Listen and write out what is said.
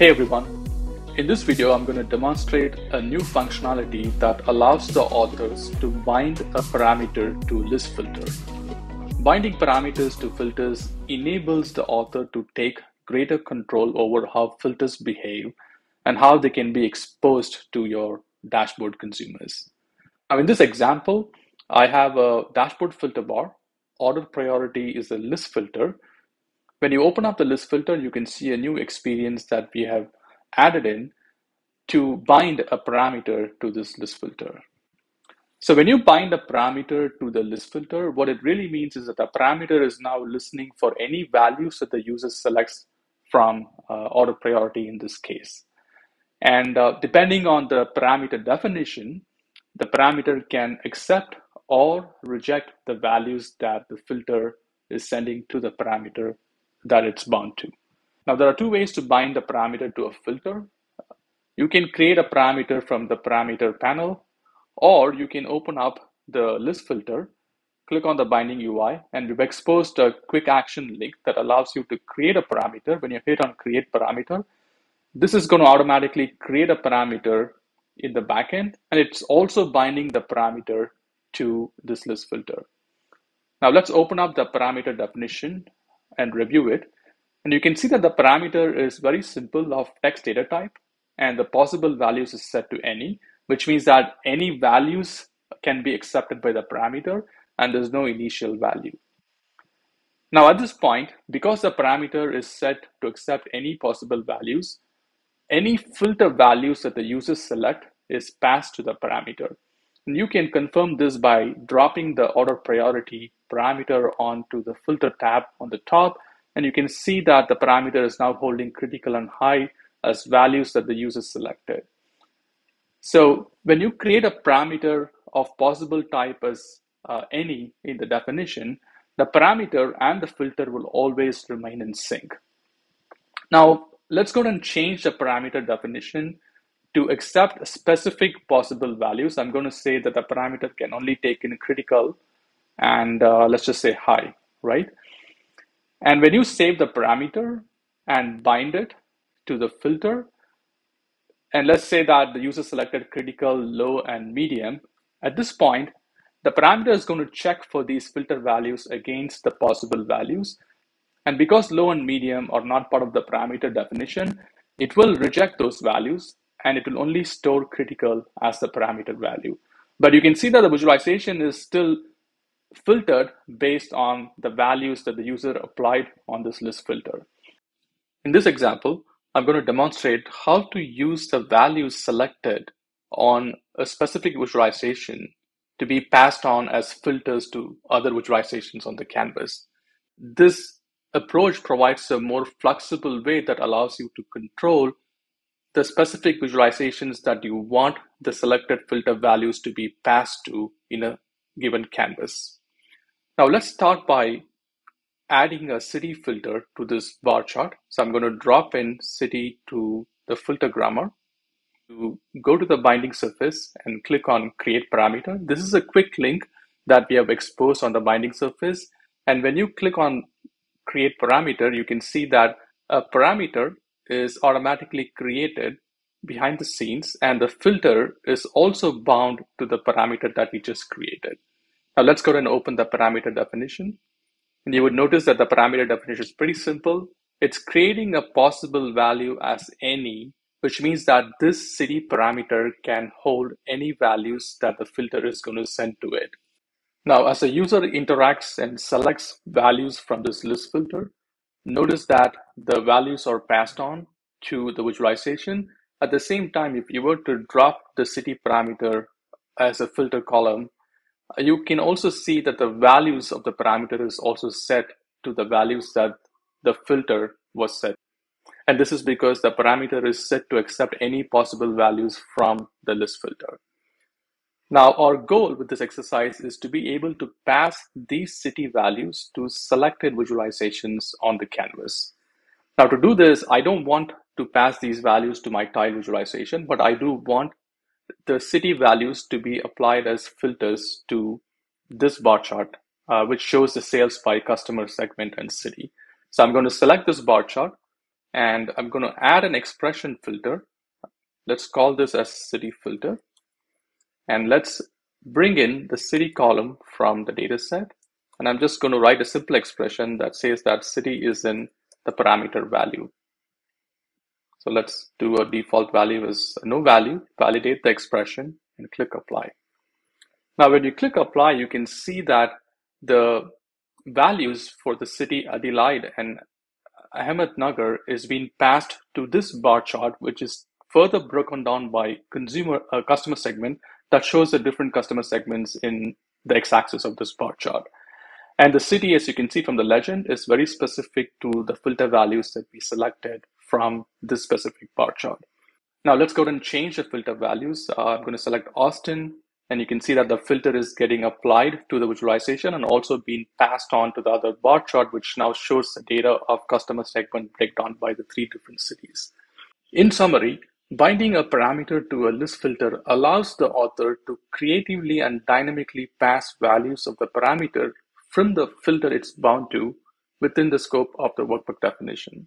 Hey everyone, in this video I'm going to demonstrate a new functionality that allows the authors to bind a parameter to list filter. Binding parameters to filters enables the author to take greater control over how filters behave and how they can be exposed to your dashboard consumers. Now in this example, I have a dashboard filter bar. Order priority is a list filter when you open up the list filter, you can see a new experience that we have added in to bind a parameter to this list filter. So when you bind a parameter to the list filter, what it really means is that the parameter is now listening for any values that the user selects from uh, order priority in this case. And uh, depending on the parameter definition, the parameter can accept or reject the values that the filter is sending to the parameter that it's bound to. Now, there are two ways to bind a parameter to a filter. You can create a parameter from the parameter panel, or you can open up the list filter, click on the binding UI, and we've exposed a quick action link that allows you to create a parameter. When you hit on create parameter, this is going to automatically create a parameter in the backend, and it's also binding the parameter to this list filter. Now let's open up the parameter definition and review it. And you can see that the parameter is very simple of text data type and the possible values is set to any, which means that any values can be accepted by the parameter and there's no initial value. Now at this point, because the parameter is set to accept any possible values, any filter values that the users select is passed to the parameter. And you can confirm this by dropping the order priority parameter onto the filter tab on the top. And you can see that the parameter is now holding critical and high as values that the user selected. So when you create a parameter of possible type as uh, any in the definition, the parameter and the filter will always remain in sync. Now, let's go and change the parameter definition to accept specific possible values. I'm going to say that the parameter can only take in critical and uh, let's just say high, right? And when you save the parameter and bind it to the filter, and let's say that the user selected critical, low, and medium, at this point, the parameter is going to check for these filter values against the possible values. And because low and medium are not part of the parameter definition, it will reject those values and it will only store critical as the parameter value. But you can see that the visualization is still filtered based on the values that the user applied on this list filter. In this example, I'm going to demonstrate how to use the values selected on a specific visualization to be passed on as filters to other visualizations on the canvas. This approach provides a more flexible way that allows you to control the specific visualizations that you want the selected filter values to be passed to in a given canvas. Now let's start by adding a city filter to this bar chart. So I'm going to drop in city to the filter grammar. To go to the binding surface and click on create parameter. This is a quick link that we have exposed on the binding surface. And when you click on create parameter, you can see that a parameter is automatically created behind the scenes and the filter is also bound to the parameter that we just created. Now let's go ahead and open the parameter definition. And you would notice that the parameter definition is pretty simple. It's creating a possible value as any, which means that this city parameter can hold any values that the filter is going to send to it. Now, as a user interacts and selects values from this list filter, Notice that the values are passed on to the visualization. At the same time, if you were to drop the city parameter as a filter column, Uh, you can also see that the values of the parameter is also set to the values that the filter was set. And this is because the parameter is set to accept any possible values from the list filter. Now, our goal with this exercise is to be able to pass these city values to selected visualizations on the canvas. Now, to do this, I don't want to pass these values to my tile visualization, but I do want the city values to be applied as filters to this bar chart, uh, which shows the sales by customer segment and city. So I'm going to select this bar chart, and I'm going to add an expression filter. Let's call this as city filter. And let's bring in the city column from the data set. And I'm just going to write a simple expression that says that city is in the parameter value. So let's do a default value is no value, validate the expression and click apply. Now, when you click apply, you can see that the values for the city Adelaide and Ahmednagar is being passed to this bar chart, which is further broken down by consumer uh, customer segment that shows the different customer segments in the x-axis of this bar chart. And the city, as you can see from the legend, is very specific to the filter values that we selected from this specific bar chart. Now let's go ahead and change the filter values. Uh, I'm going to select Austin, and you can see that the filter is getting applied to the visualization and also being passed on to the other bar chart, which now shows the data of customer segment breakdown by the three different cities. In summary, binding a parameter to a list filter allows the author to creatively and dynamically pass values of the parameter from the filter it's bound to within the scope of the workbook definition.